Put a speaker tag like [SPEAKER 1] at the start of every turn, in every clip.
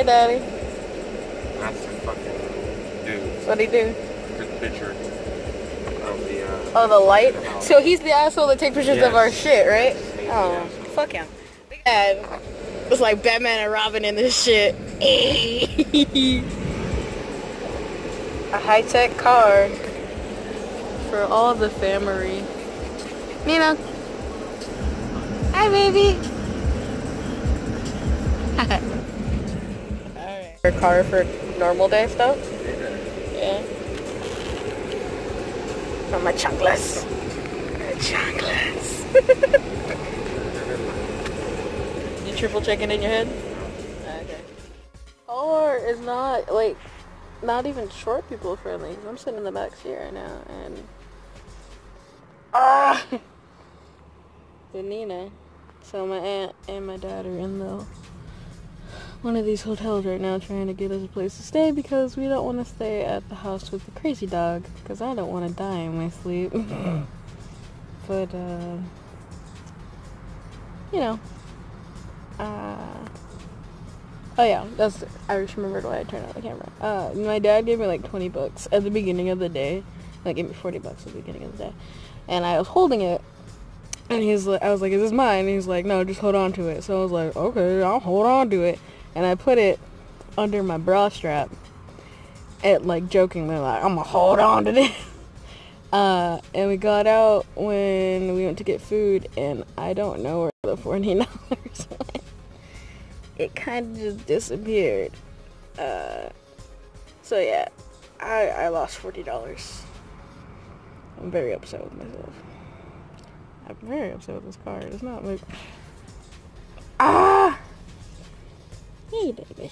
[SPEAKER 1] Hey, Daddy.
[SPEAKER 2] That's the fucking dude.
[SPEAKER 1] What'd he do?
[SPEAKER 2] Good picture of the. Uh,
[SPEAKER 1] Oh, the light? So he's the asshole that takes pictures of our shit, right?
[SPEAKER 2] The
[SPEAKER 1] Oh, fuck him. And it's like Batman and Robin in this shit. A high-tech car for all the family. Nina. Hi, baby. Your car for normal day stuff? Yeah. For my chocolates. My chocolates. you triple checking in your head? Okay. Or is not like not even short people friendly. I'm sitting in the back seat right now and ah with Nina. So my aunt and my dad are in the one of these hotels right now trying to get us a place to stay because we don't want to stay at the house with the crazy dog because I don't want to die in my sleep. but, uh, you know, uh, oh yeah, that's, I just remembered why I turned on the camera. Uh, my dad gave me like 20 bucks at the beginning of the day. Like, gave me 40 bucks at the beginning of the day. And I was holding it and he's like, I was like, is this mine? And he's like, no, just hold on to it. So I was like, okay, I'll hold on to it. And I put it under my bra strap. It like jokingly like, I'm gonna hold on to this. Uh, and we got out when we went to get food and I don't know where the $14 went. It kind of just disappeared. Uh, so yeah, I, I lost $40. I'm very upset with myself. I'm very upset with this car. It's not like Baby.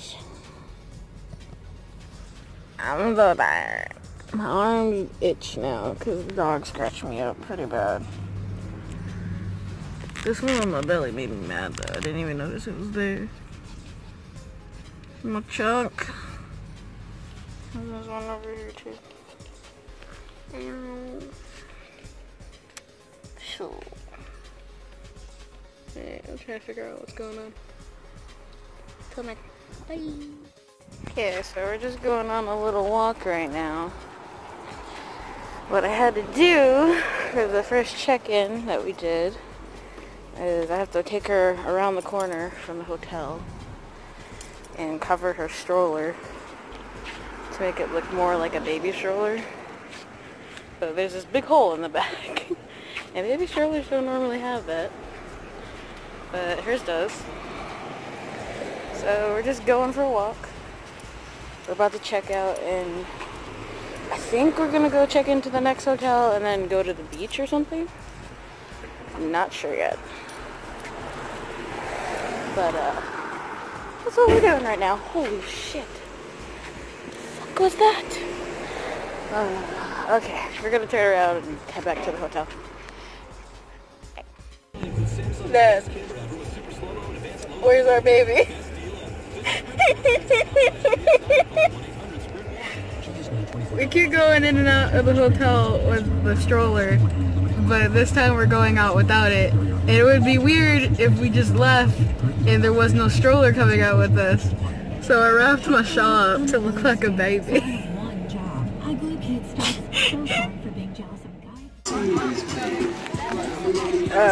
[SPEAKER 1] I'm so tired. My arms itch now because the dog scratched me up pretty bad. This one on my belly made me mad though. I didn't even notice it was there. My chunk. And there's one over here too. Ew. So, yeah, I'm trying to figure out what's going on. Come here. Bye. Okay, so we're just going on a little walk right now. What I had to do for the first check-in that we did is I have to take her around the corner from the hotel and cover her stroller to make it look more like a baby stroller. But there's this big hole in the back. And baby strollers don't normally have that. But hers does. So we're just going for a walk. We're about to check out and I think we're gonna go check into the next hotel and then go to the beach or something. I'm not sure yet. But uh that's what we're doing right now. Holy shit. What was that? Uh, okay, we're gonna turn around and head back to the hotel. Dad, where's our baby? we keep going in and out of the hotel with the stroller, but this time we're going out without it. And it would be weird if we just left and there was no stroller coming out with us. So I wrapped my shawl up to look like a baby.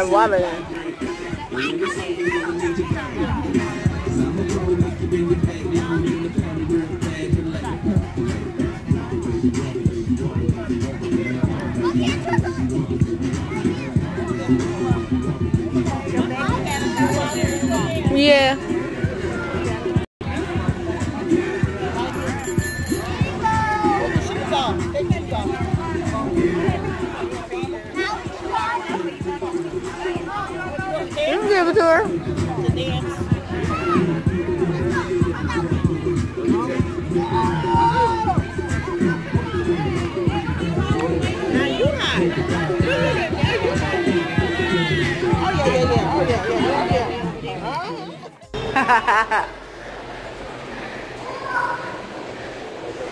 [SPEAKER 3] One job. I glue kids so sorry for being jealous of a guy.
[SPEAKER 1] I'm loving it. Yeah. You can give it to her.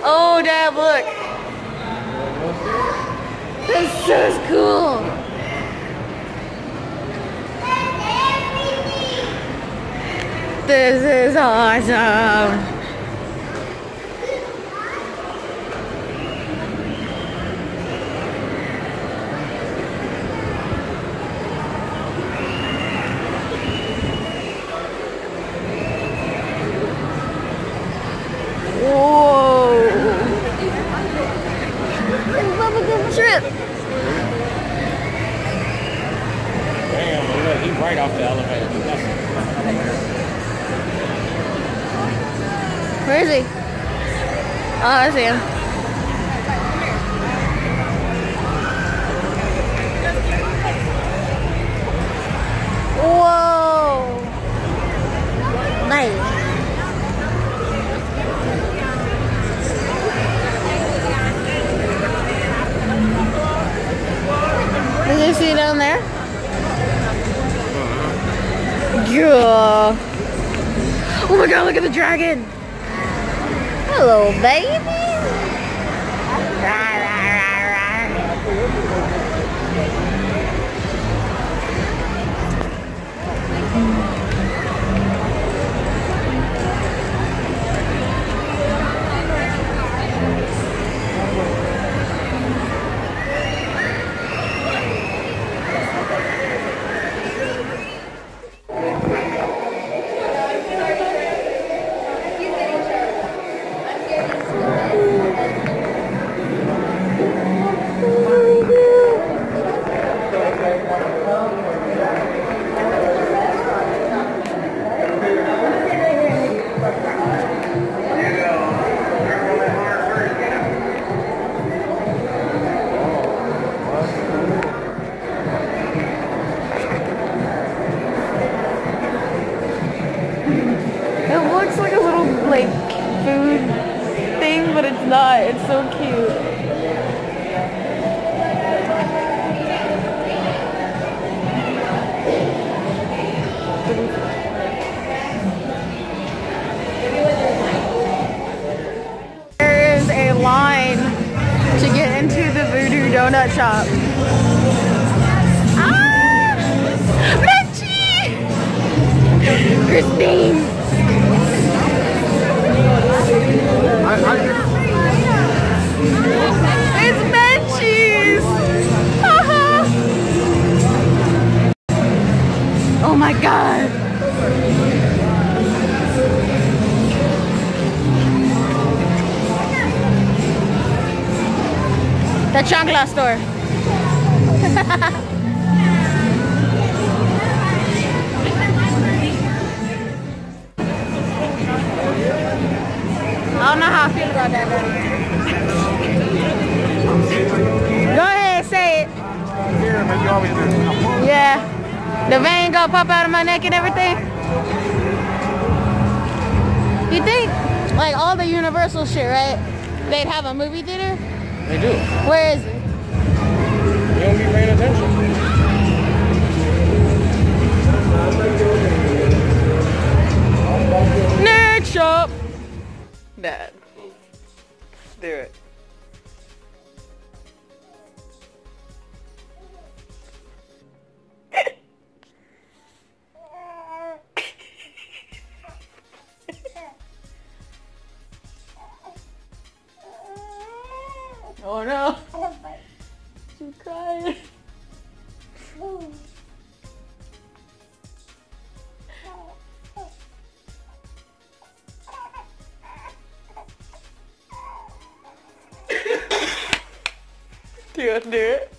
[SPEAKER 1] oh, Dad, look. This is cool. This is awesome. Whoa. It's bubblegum shrimp.
[SPEAKER 4] Off the elevator.
[SPEAKER 1] Where is he? Oh, I see him. Whoa! Nice. Dragon! Hello, baby. Rah, rah, rah, rah. It It's so cute. There is a line to get into the Voodoo Donut Shop. Ah! Christine! The chancla store. I don't know how I feel about that. Go ahead, say it. Yeah. The vein gonna pop out of my neck and everything. You think, like all the Universal shit, right? They'd have a movie theater?
[SPEAKER 4] They do.
[SPEAKER 1] Where is it?
[SPEAKER 4] You don't be paying attention.
[SPEAKER 1] Nerd shop. Dad. Do it. Oh no. Oh, She's crying. Oh. Do you do it? Oh no.